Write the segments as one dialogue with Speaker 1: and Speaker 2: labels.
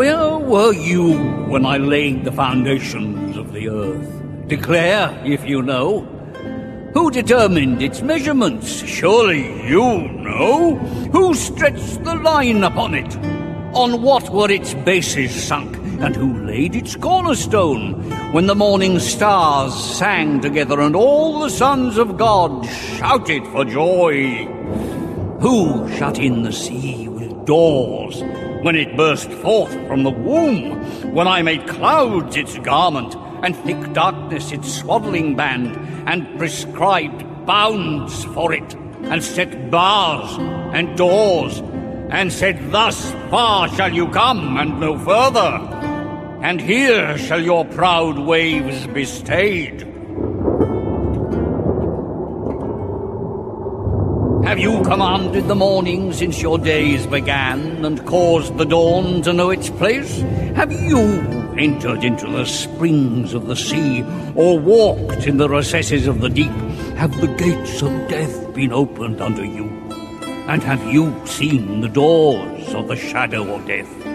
Speaker 1: Where were you when I laid the foundations of the earth? Declare if you know. Who determined its measurements? Surely you know. Who stretched the line upon it? On what were its bases sunk? And who laid its cornerstone? When the morning stars sang together and all the sons of God shouted for joy. Who shut in the sea with doors when it burst forth from the womb? When I made clouds its garment and thick darkness its swaddling band, and prescribed bounds for it, and set bars and doors, and said, Thus far shall you come, and no further, and here shall your proud waves be stayed. Have you commanded the morning since your days began, and caused the dawn to know its place? Have you entered into the springs of the sea, or walked in the recesses of the deep? Have the gates of death been opened unto you? And have you seen the doors of the shadow of death?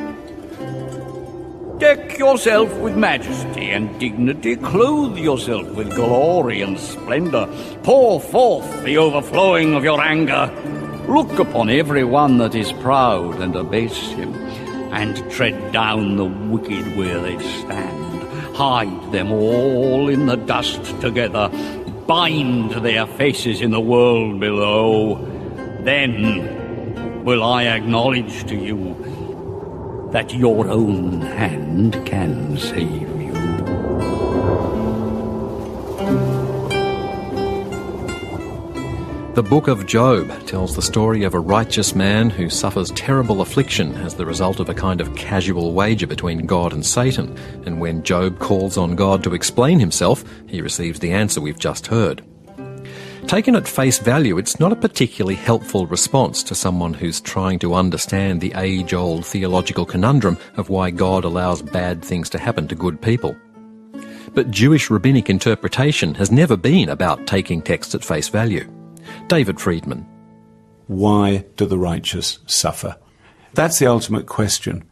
Speaker 1: Deck yourself with majesty and dignity, clothe yourself with glory and splendor, pour forth the overflowing of your anger. Look upon every one that is proud and abase him, and tread down the wicked where they stand. Hide them all in the dust together, bind their faces in the world below. Then will I acknowledge to you that your own hand can save you.
Speaker 2: The book of Job tells the story of a righteous man who suffers terrible affliction as the result of a kind of casual wager between God and Satan. And when Job calls on God to explain himself, he receives the answer we've just heard. Taken at face value, it's not a particularly helpful response to someone who's trying to understand the age old theological conundrum of why God allows bad things to happen to good people. But Jewish rabbinic interpretation has never been about taking texts at face value. David Friedman.
Speaker 3: Why do the righteous suffer? That's the ultimate question.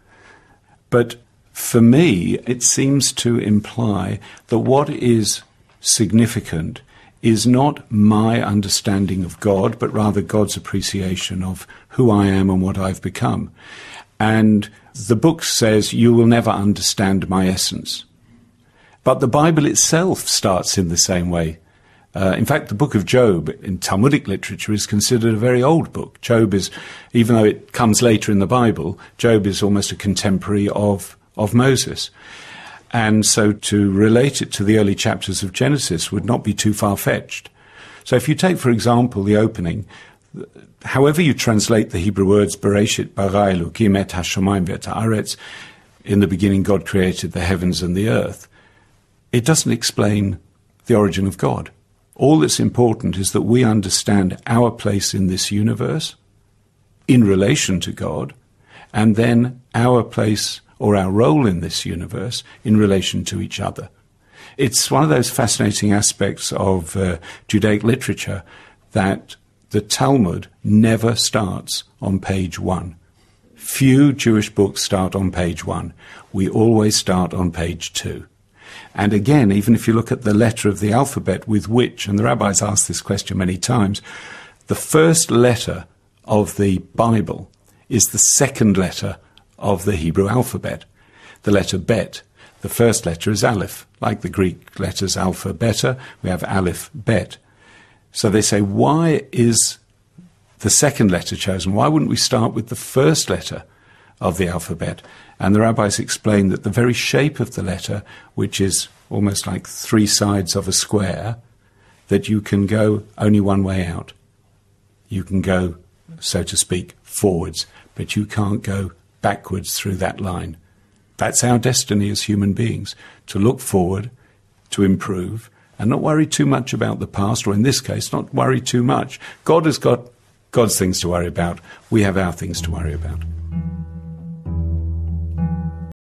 Speaker 3: But for me, it seems to imply that what is significant is not my understanding of God, but rather God's appreciation of who I am and what I've become. And the book says, You will never understand my essence. But the Bible itself starts in the same way. Uh, in fact, the book of Job in Talmudic literature is considered a very old book. Job is, even though it comes later in the Bible, Job is almost a contemporary of, of Moses. And so to relate it to the early chapters of Genesis would not be too far fetched. So if you take, for example, the opening, however you translate the Hebrew words Bereshit bara Elokim et hashamayim v'et in the beginning God created the heavens and the earth, it doesn't explain the origin of God. All that's important is that we understand our place in this universe in relation to God, and then our place or our role in this universe in relation to each other. It's one of those fascinating aspects of uh, Judaic literature that the Talmud never starts on page one. Few Jewish books start on page one. We always start on page two. And again, even if you look at the letter of the alphabet with which, and the rabbis asked this question many times, the first letter of the Bible is the second letter of the Hebrew alphabet. The letter bet. The first letter is aleph. Like the Greek letters alpha, beta, we have aleph, bet. So they say, why is the second letter chosen? Why wouldn't we start with the first letter of the alphabet? And the rabbis explain that the very shape of the letter, which is almost like three sides of a square, that you can go only one way out. You can go, so to speak, forwards, but you can't go backwards through that line. That's our destiny as human beings to look forward, to improve, and not worry too much about the past, or in this case, not worry too much. God has got God's things to worry about. We have our things to worry about.